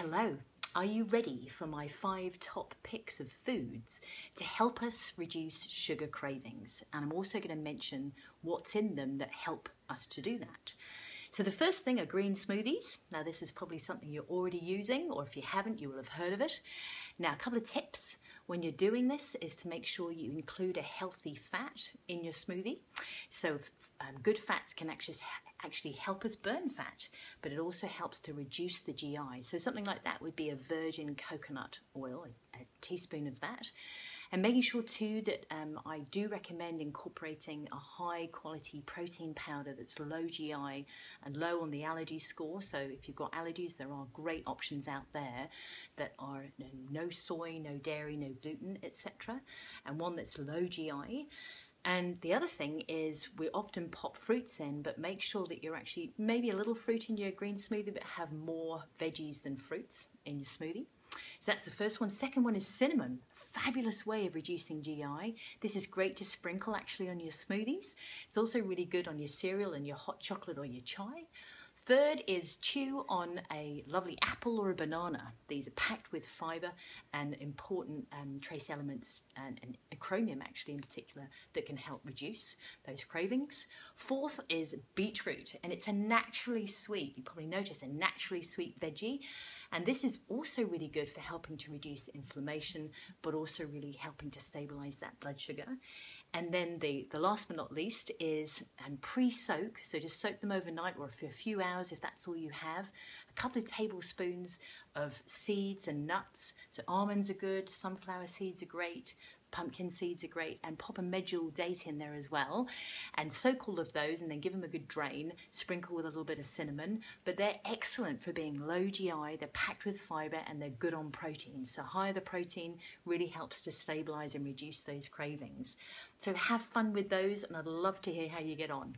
Hello, are you ready for my five top picks of foods to help us reduce sugar cravings? And I'm also going to mention what's in them that help us to do that. So the first thing are green smoothies. Now this is probably something you're already using or if you haven't you will have heard of it. Now a couple of tips when you're doing this is to make sure you include a healthy fat in your smoothie. So um, good fats can actually actually help us burn fat, but it also helps to reduce the GI. So something like that would be a virgin coconut oil, a, a teaspoon of that. And making sure too that um, I do recommend incorporating a high quality protein powder that's low GI and low on the allergy score. So if you've got allergies, there are great options out there that are no soy, no dairy, no gluten, etc. And one that's low GI. And the other thing is we often pop fruits in, but make sure that you're actually maybe a little fruit in your green smoothie, but have more veggies than fruits in your smoothie. So that's the first one. Second one is cinnamon. Fabulous way of reducing GI. This is great to sprinkle actually on your smoothies. It's also really good on your cereal and your hot chocolate or your chai. Third is chew on a lovely apple or a banana. These are packed with fibre and important um, trace elements and, and, chromium actually in particular that can help reduce those cravings. Fourth is beetroot and it's a naturally sweet, you probably noticed, a naturally sweet veggie and this is also really good for helping to reduce inflammation but also really helping to stabilise that blood sugar. And then the, the last but not least is um, pre-soak, so just soak them overnight or for a few hours if that's all you have. A couple of tablespoons of seeds and nuts, so almonds are good, sunflower seeds are great, pumpkin seeds are great and pop a medjool date in there as well and soak all of those and then give them a good drain sprinkle with a little bit of cinnamon. But they're excellent for being low GI they're packed with fiber and they're good on protein. So higher the protein really helps to stabilize and reduce those cravings. So have fun with those and I'd love to hear how you get on